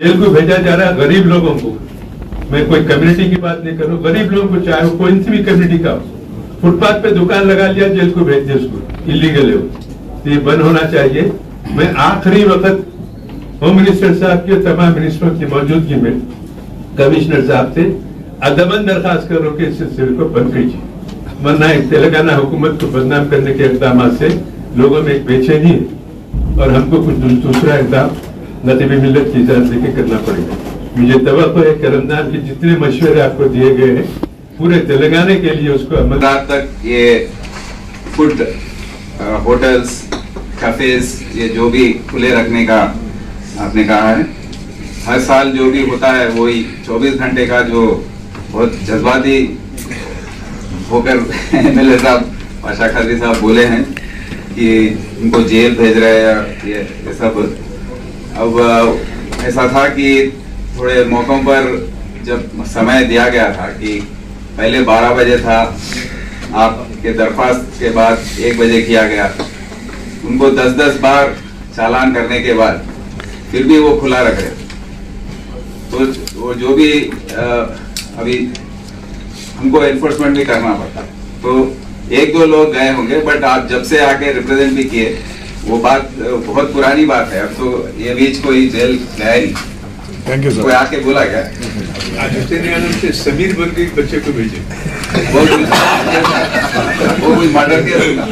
Jail को भेजा जा रहा है गरीब लोगों को। मैं कोई कम्युनिटी की बात नहीं करूँ गरीब लोगों को चाहे वो कोई भी कम्युनिटी का फुटपाथ पे दुकान लगा लिया, जेल को भेज दिया उसको। इलीगल है तो ये बंद होना चाहिए। मैं आखिरी वक्त होम मिनिस्टर साहब की तमाम मिनिस्टरों की मौजूदगी में कमिश्नर साहब से अदमन दरखास्त करो कि इस सिलसिले को बंद कीजिए। वरना एक तेलंगाना हुकूमत को बदनाम करने के इकदाम से लोगों में एक बेचैनी है और हमको कुछ दूसरा इकदाम नतीबी मिलत की इजाज़त लेके करना पड़ेगा। मुझे तो है कि रमज़ान के जितने मशवरे आपको दिए गए हैं, पूरे तेलंगाना के लिए उसको अमल तक ये फ़ूड होटल्स कैफेज ये जो भी खुले रखने का आपने कहा है, हर साल जो भी होता है, वही 24 घंटे का जो बहुत जज्बाती होकर एम एल ए साहब आशा खत्री साहब बोले हैं कि उनको जेल भेज रहे हैं ये ये सब अब ऐसा था कि थोड़े मौकों पर जब समय दिया गया था कि पहले 12 बजे था आपके दरख्वास्त के बाद एक बजे किया गया। उनको 10-10 बार चालान करने के बाद फिर भी वो खुला रख रहे तो वो जो भी अ, अभी हमको एनफोर्समेंट भी करना पड़ता। तो एक दो लोग गए होंगे बट आप जब से आके रिप्रेजेंट भी किए वो बात बहुत पुरानी बात है अब तो ये बीच कोई जेल गया ही थैंक यू कोई आके बोला क्या? आदित्य ने से समीर बन के बच्चे को भेजे। वो कुछ वो कुछ मर्डर था